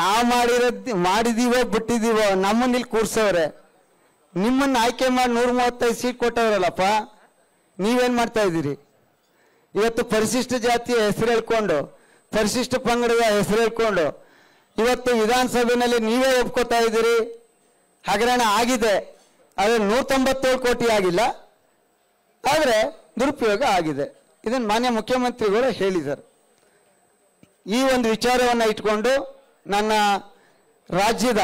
ನಾವು ಮಾಡಿರೋ ಮಾಡಿದೀವೋ ಬಿಟ್ಟಿದ್ದೀವೋ ನಮ್ಮನ್ನ ಇಲ್ಲಿ ಕೂರ್ಸವ್ರೆ. ನಿಮ್ಮನ್ನ ಆಯ್ಕೆ ಮಾಡಿ ನೂರ ಮೂವತ್ತೈದು ಸೀಟ್ ಕೊಟ್ಟವ್ರಲ್ಲಪ್ಪ, ನೀವೇನು ಮಾಡ್ತಾ ಇದ್ದೀರಿ? ಇವತ್ತು ಪರಿಶಿಷ್ಟ ಜಾತಿಯ ಹೆಸರು ಹೇಳ್ಕೊಂಡು, ಪರಿಶಿಷ್ಟ ಪಂಗಡದ ಹೆಸರು ಹೇಳ್ಕೊಂಡು, ಇವತ್ತು ವಿಧಾನಸಭೆಯಲ್ಲಿ ನೀವೇ ಒಪ್ಕೋತಾ ಇದ್ದೀರಿ? ಹಗರಣ ಆಗಿದೆ, ಆದರೆ ನೂರ ತೊಂಬತ್ತೇಳು ಕೋಟಿ ಆಗಿಲ್ಲ, ಆದರೆ ದುರುಪಯೋಗ ಆಗಿದೆ. ಇದನ್ನು ಮಾನ್ಯ ಮುಖ್ಯಮಂತ್ರಿಗಳು ಹೇಳಿದ್ದಾರೆ. ಈ ಒಂದು ವಿಚಾರವನ್ನು ಇಟ್ಕೊಂಡು ನನ್ನ ರಾಜ್ಯದ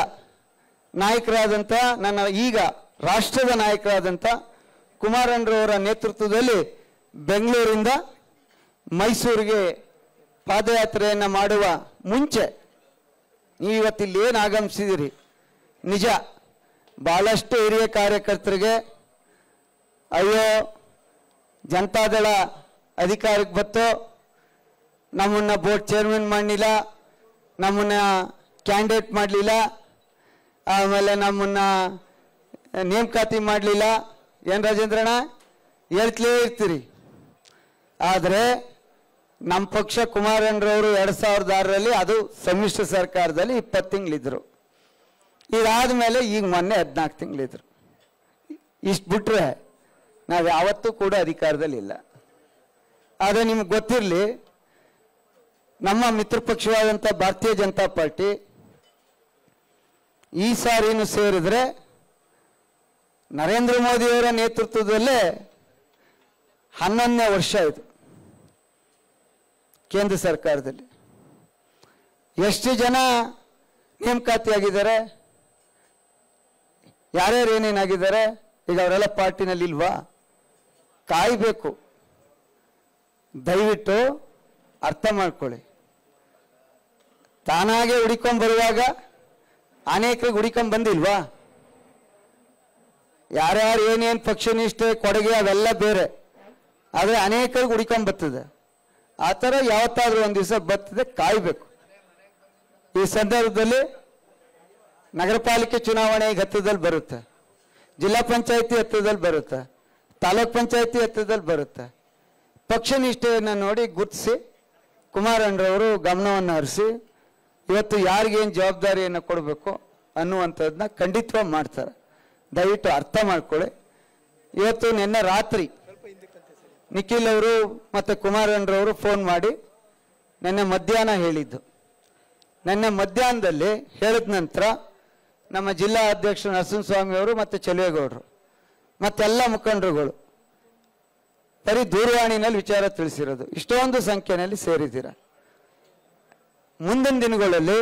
ನಾಯಕರಾದಂಥ ನನ್ನ ಈಗ ರಾಷ್ಟ್ರದ ನಾಯಕರಾದಂಥ ಕುಮಾರಣ್ಣರವರ ನೇತೃತ್ವದಲ್ಲಿ ಬೆಂಗಳೂರಿಂದ ಮೈಸೂರಿಗೆ ಪಾದಯಾತ್ರೆಯನ್ನು ಮಾಡುವ ಮುಂಚೆ ನೀವು ಇವತ್ತಿಲ್ಲಿ ಏನು ಆಗಮಿಸಿದಿರಿ? ನಿಜ ಭಾಳಷ್ಟು ಹಿರಿಯ ಕಾರ್ಯಕರ್ತರಿಗೆ ಅಯ್ಯೋ, ಜನತಾದಳ ಅಧಿಕಾರಕ್ಕೆ ಬತ್ತು, ನಮ್ಮನ್ನು ಬೋರ್ಡ್ ಚೇರ್ಮನ್ ಮಾಡಲಿಲ್ಲ ನಮ್ಮನ್ನ ಕ್ಯಾಂಡಿಡೇಟ್ ಮಾಡಲಿಲ್ಲ. ಆಮೇಲೆ ನಮ್ಮನ್ನ ನೇಮಕಾತಿ ಮಾಡಲಿಲ್ಲ. ಏನು ರಾಜೇಂದ್ರಣ್ಣ? ಹೇಳ್ತಲೇ ಇರ್ತೀರಿ. ಆದರೆ ನಮ್ಮ ಪಕ್ಷ ಕುಮಾರಣ್ಣರವರು ಎರಡು ಸಾವಿರದ ಆರರಲ್ಲಿ ಅದು ಸಮ್ಮಿಶ್ರ ಸರ್ಕಾರದಲ್ಲಿ ಇಪ್ಪತ್ತು ತಿಂಗಳಿದ್ರು. ಇದಾದ ಮೇಲೆ ಈಗ ಮೊನ್ನೆ ಹದಿನಾಲ್ಕು ತಿಂಗಳಿದ್ರು. ಇಷ್ಟು ಬಿಟ್ಟರೆ ನಾವು ಯಾವತ್ತೂ ಕೂಡ ಅಧಿಕಾರದಲ್ಲಿ ಇಲ್ಲ ಆದರೆ ನಿಮ್ಗೆ ಗೊತ್ತಿರಲಿ ನಮ್ಮ ಮಿತ್ರ ಪಕ್ಷವಾದಂಥ ಭಾರತೀಯ ಜನತಾ ಪಾರ್ಟಿ ಈ ಸಾರಿನೂ ಸೇರಿದ್ರೆ ನರೇಂದ್ರ ಮೋದಿಯವರ ನೇತೃತ್ವದಲ್ಲೇ ಹನ್ನೊಂದನೇ ವರ್ಷ ಇದು ಕೇಂದ್ರ ಸರ್ಕಾರದಲ್ಲಿ. ಎಷ್ಟು ಜನ ನೇಮಕಾತಿಯಾಗಿದ್ದಾರೆ? ಯಾರ್ಯಾರು ಏನೇನಾಗಿದ್ದಾರೆ? ಈಗ ಅವರೆಲ್ಲ ಪಾರ್ಟಿನಲ್ಲಿ ಇಲ್ವಾ? ಕಾಯಬೇಕು. ದಯವಿಟ್ಟು ಅರ್ಥ ಮಾಡ್ಕೊಳ್ಳಿ. ತಾನಾಗೆ ಹುಡಿಕೊಂಡ್ ಬರುವಾಗ ಅನೇಕರಿಗೆ ಹುಡಿಕೊಂಡ್ ಬಂದಿಲ್ವಾ? ಯಾರ್ಯಾರು ಏನೇನು ಪಕ್ಷನಿಷ್ಠೆ, ಕೊಡುಗೆ ಅವೆಲ್ಲ ಬೇರೆ. ಆದರೆ ಅನೇಕರಿಗೆ ಹುಡಿಕೊಂಡ್ ಬರ್ತದೆ. ಆ ಥರ ಯಾವತ್ತಾದ್ರೂ ಒಂದು ದಿವಸ ಬರ್ತದೆ, ಕಾಯ್ಬೇಕು. ಈ ಸಂದರ್ಭದಲ್ಲಿ ನಗರ ಪಾಲಿಕೆ ಚುನಾವಣೆ ಈಗ ಹತ್ತದಲ್ಲಿ ಬರುತ್ತೆ. ಜಿಲ್ಲಾ ಪಂಚಾಯತಿ ಹತ್ತದಲ್ಲಿ ಬರುತ್ತೆ. ತಾಲೂಕ್ ಪಂಚಾಯತಿ ಹತ್ತದಲ್ಲಿ ಬರುತ್ತೆ. ಪಕ್ಷ ನಿಷ್ಠೆಯನ್ನು ನೋಡಿ ಗುರುತಿಸಿ ಕುಮಾರಣ್ಣರವರು ಗಮನವನ್ನು ಹರಿಸಿ ಇವತ್ತು ಯಾರಿಗೇನು ಜವಾಬ್ದಾರಿಯನ್ನು ಕೊಡಬೇಕು ಅನ್ನುವಂಥದ್ದನ್ನ ಖಂಡಿತವಾಗಿ ಮಾಡ್ತಾರೆ. ದಯವಿಟ್ಟು ಅರ್ಥ ಮಾಡ್ಕೊಳ್ಳಿ. ಇವತ್ತು ನಿನ್ನೆ ರಾತ್ರಿ ನಿಖಿಲ್ ಅವರು ಮತ್ತು ಕುಮಾರಣ್ಣರವರು ಫೋನ್ ಮಾಡಿ ನಿನ್ನೆ ಮಧ್ಯಾಹ್ನ ಹೇಳಿದ್ದು. ನಿನ್ನೆ ಮಧ್ಯಾಹ್ನದಲ್ಲಿ ಹೇಳಿದ ನಂತರ ನಮ್ಮ ಜಿಲ್ಲಾ ಅಧ್ಯಕ್ಷ ನರಸಿಂಹಸ್ವಾಮಿ ಅವರು ಮತ್ತು ಚೆಲುವೇಗೌಡರು ಮತ್ತೆಲ್ಲ ಮುಖಂಡರುಗಳು ಬರೀ ದೂರವಾಣಿನಲ್ಲಿ ವಿಚಾರ ತಿಳಿಸಿರೋದು. ಇಷ್ಟೊಂದು ಸಂಖ್ಯೆಯಲ್ಲಿ ಸೇರಿದ್ದೀರ. ಮುಂದಿನ ದಿನಗಳಲ್ಲಿ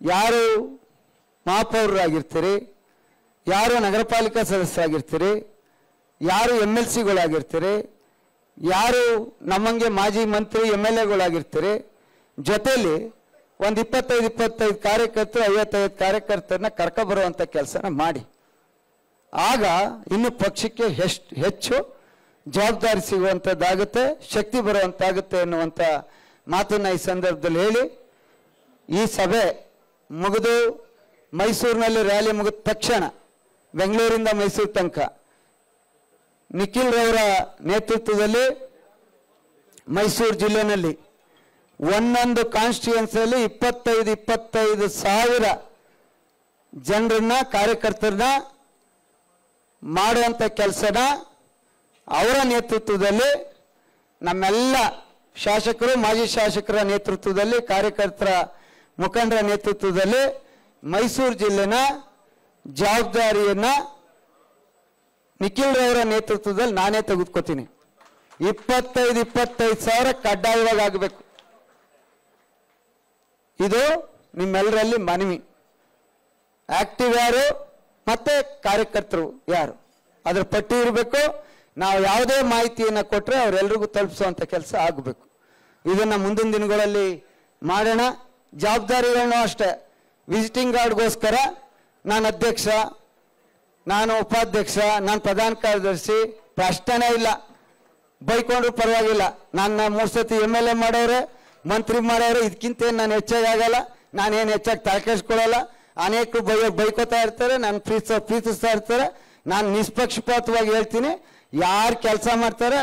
ಯಾರು ಮಹಾಪೌರರಾಗಿರ್ತೀರಿ, ಯಾರು ನಗರ ಪಾಲಿಕಾ ಸದಸ್ಯರಾಗಿರ್ತೀರಿ, ಯಾರು ಎಂ ಎಲ್ ಸಿಗಳಾಗಿರ್ತೀರಿ, ಯಾರು ನಮ್ಮಂಗೆ ಮಾಜಿ ಮಂತ್ರಿ ಎಂ ಎಲ್ ಎಗಳಾಗಿರ್ತೀರಿ ಜೊತೆಯಲ್ಲಿ ಒಂದು ಇಪ್ಪತ್ತೈದು ಇಪ್ಪತ್ತೈದು ಕಾರ್ಯಕರ್ತರು, ಐವತ್ತೈದು ಕಾರ್ಯಕರ್ತರನ್ನ ಕರ್ಕೊಬರುವಂಥ ಕೆಲಸನ ಮಾಡಿ. ಆಗ ಇನ್ನು ಪಕ್ಷಕ್ಕೆ ಹೆಚ್ಚು ಜವಾಬ್ದಾರಿ ಸಿಗುವಂಥದ್ದಾಗುತ್ತೆ ಶಕ್ತಿ ಬರುವಂತಾಗುತ್ತೆ ಅನ್ನುವಂಥ ಮಾತನ್ನ ಈ ಸಂದರ್ಭದಲ್ಲಿ ಹೇಳಿ, ಈ ಸಭೆ ಮುಗಿದು ಮೈಸೂರಿನಲ್ಲಿ ರ್ಯಾಲಿ ಮುಗಿದ ತಕ್ಷಣ ಬೆಂಗಳೂರಿಂದ ಮೈಸೂರು ತನಕ ನಿಖಿಲ್ ರವರ ನೇತೃತ್ವದಲ್ಲಿ ಮೈಸೂರು ಜಿಲ್ಲೆನಲ್ಲಿ ಒಂದೊಂದು ಕಾನ್ಸ್ಟಿಟ್ಯೂನ್ಸಿಯಲ್ಲಿ ಇಪ್ಪತ್ತೈದು ಇಪ್ಪತ್ತೈದು ಸಾವಿರ ಜನರನ್ನ, ಕಾರ್ಯಕರ್ತರನ್ನ ಮಾಡುವಂಥ ಕೆಲಸನ ಅವರ ನೇತೃತ್ವದಲ್ಲಿ ನಮ್ಮೆಲ್ಲ ಶಾಸಕರು, ಮಾಜಿ ಶಾಸಕರ ನೇತೃತ್ವದಲ್ಲಿ, ಕಾರ್ಯಕರ್ತರ ಮುಖಂಡರ ನೇತೃತ್ವದಲ್ಲಿ ಮೈಸೂರು ಜಿಲ್ಲೆನ ಜವಾಬ್ದಾರಿಯನ್ನ ನಿಖಿಲ್ ರವರ ನೇತೃತ್ವದಲ್ಲಿ ನಾನೇ ತೆಗೆದುಕೊತೀನಿ. ಇಪ್ಪತ್ತೈದು ಇಪ್ಪತ್ತೈದು ಸಾವಿರ ಕಡ್ಡಾಯವಾಗಿ ಆಗಬೇಕು. ಇದು ನಿಮ್ಮೆಲ್ಲರಲ್ಲಿ ಮನವಿ. ಆಕ್ಟಿವ್ ಯಾರು? ಮತ್ತೆ ಕಾರ್ಯಕರ್ತರು ಯಾರು? ಅದ್ರ ಪಟ್ಟಿ ಇರಬೇಕು. ನಾವು ಯಾವುದೇ ಮಾಹಿತಿಯನ್ನು ಕೊಟ್ಟರೆ ಅವರೆಲ್ಲರಿಗೂ ತಲುಪಿಸುವಂಥ ಕೆಲಸ ಆಗಬೇಕು. ಇದನ್ನು ಮುಂದಿನ ದಿನಗಳಲ್ಲಿ ಮಾಡೋಣ. ಜವಾಬ್ದಾರಿಗಳನ್ನೂ ಅಷ್ಟೇ. ವಿಸಿಟಿಂಗ್ ಗಾರ್ಡ್ಗೋಸ್ಕರ ನಾನು ಅಧ್ಯಕ್ಷ, ನಾನು ಉಪಾಧ್ಯಕ್ಷ, ನಾನು ಪ್ರಧಾನ ಕಾರ್ಯದರ್ಶಿ, ಪ್ರಶ್ನೆನೇ ಇಲ್ಲ. ಬೈಕೊಂಡ್ರು ಪರವಾಗಿಲ್ಲ. ನನ್ನ ಮೂರು ಸತಿ ಎಂ ಎಲ್ ಎ ಮಾಡೋರೆ, ಮಂತ್ರಿ ಮಾಡೋರೆ ಇದಕ್ಕಿಂತ ಏನು ನಾನು ಹೆಚ್ಚಾಗಿ ಆಗಲ್ಲ. ನಾನೇನು ಹೆಚ್ಚಾಗಿ ತಲೆಕೆಡ್ಸ್ಕೊಳ್ಳಲ್ಲ. ಅನೇಕರು ಬೈ, ಬೈಕೋತಾ ಇರ್ತಾರೆ, ನಾನು ಪ್ರೀತಿಸ ಪ್ರೀತಿಸ್ತಾ ಇರ್ತಾರೆ. ನಾನು ನಿಷ್ಪಕ್ಷಪಾತವಾಗಿ ಹೇಳ್ತೀನಿ. ಯಾರು ಕೆಲಸ ಮಾಡ್ತಾರೆ,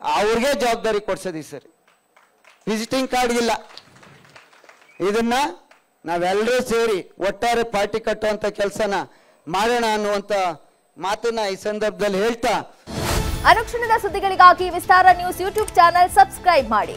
ಅವ್ರಿಗೆ ಜವಾಬ್ದಾರಿ ಕೊಡ್ಸೋದಿ ಸರಿ. ವಿಸಿಟಿಂಗ್ ಕಾರ್ಡ್ ಇಲ್ಲ. ಇದನ್ನ ನಾವೆಲ್ಲರೂ ಸೇರಿ ಒಟ್ಟಾರೆ ಪಾರ್ಟಿ ಕಟ್ಟುವಂತ ಕೆಲಸನ ಮಾಡೋಣ ಅನ್ನುವಂತ ಮಾತನ್ನ ಈ ಸಂದರ್ಭದಲ್ಲಿ ಹೇಳ್ತಾ ಅನುಕ್ಷಣದ ಸುದ್ದಿಗಳಿಗಾಗಿ Vistara news YouTube channel subscribe ಮಾಡಿ.